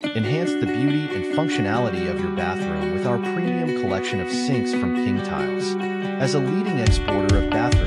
Enhance the beauty and functionality of your bathroom with our premium collection of sinks from King Tiles. As a leading exporter of bathroom